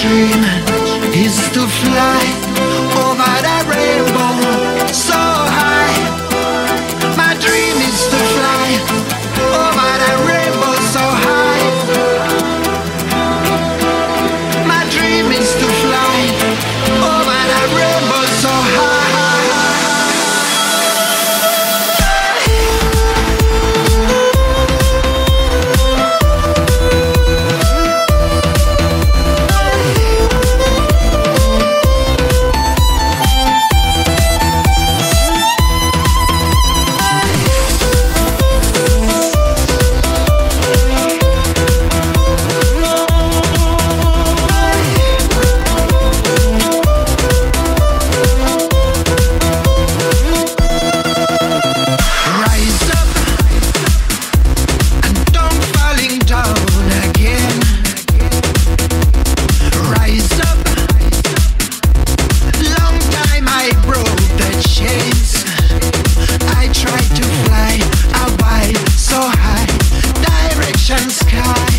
dreaming sky.